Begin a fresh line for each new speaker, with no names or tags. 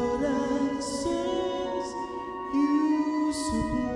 Lord, and you supply.